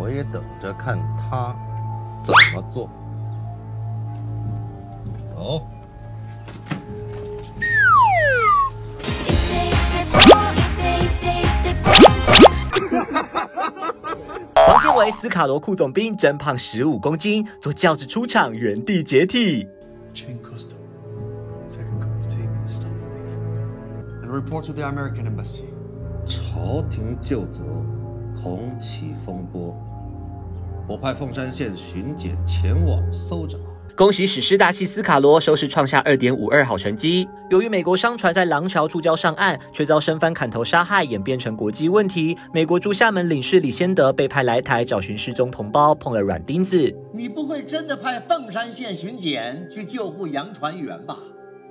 我也等着看他怎么做。走。王建维、斯卡罗库总兵增胖十五公斤，坐轿子出场，原地解体。report to the American embassy。朝廷就责，红起风波。我派凤山县巡检前往搜查。恭喜史诗大戏斯卡罗收视创下二点五二好成绩。由于美国商船在廊桥触礁上岸，却遭生番砍头杀害，演变成国际问题。美国驻厦门领事李先德被派来台找寻失踪同胞，碰了软钉子。你不会真的派凤山县巡检去救护洋船员吧？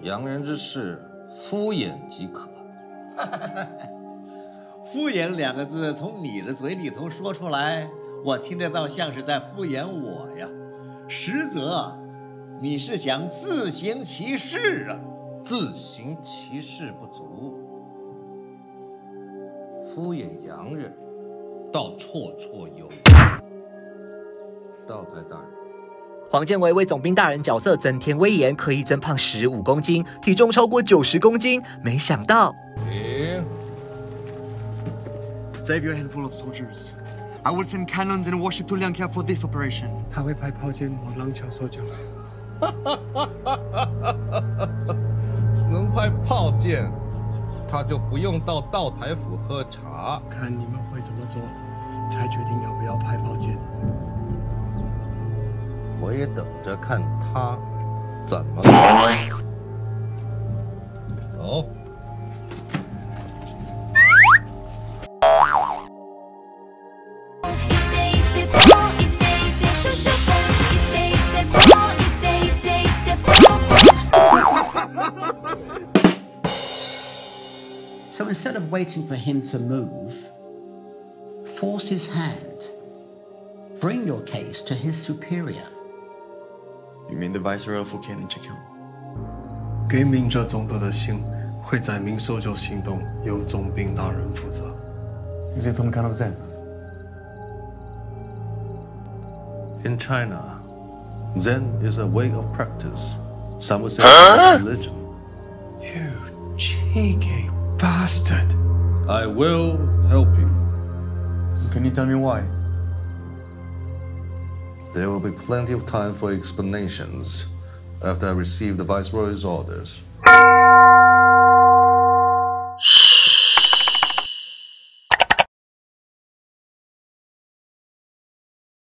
洋人之事，敷衍即可。敷衍两个字从你的嘴里头说出来，我听得到像是在敷衍我呀。实则。你是想自行其事啊？自行其事不足，敷衍洋人，倒绰绰有余。道台大人，黄建伟为总兵大人角色增添威严，刻意增胖十五公斤，体重超过九十公斤。没想到，停！Save your handful of soldiers. I will send cannons and warship to Liang for this operation. 他会派炮舰往廊桥搜救。哈哈哈哈哈哈！能派炮舰，他就不用到道台府喝茶。看你们会怎么做，才决定要不要派炮舰。我也等着看他怎么做。走。So instead of waiting for him to move, force his hand. Bring your case to his superior. You mean the Viceroy of Fukien and Chikyo? 给明哲总督的信会载明搜救行动由总兵大人负责。Is it some kind of Zen? In China, Zen is a way of practice. Some would say a religion. You cheeky bastard. I will help you. Can you tell me why? There will be plenty of time for explanations after I receive the Viceroy's orders.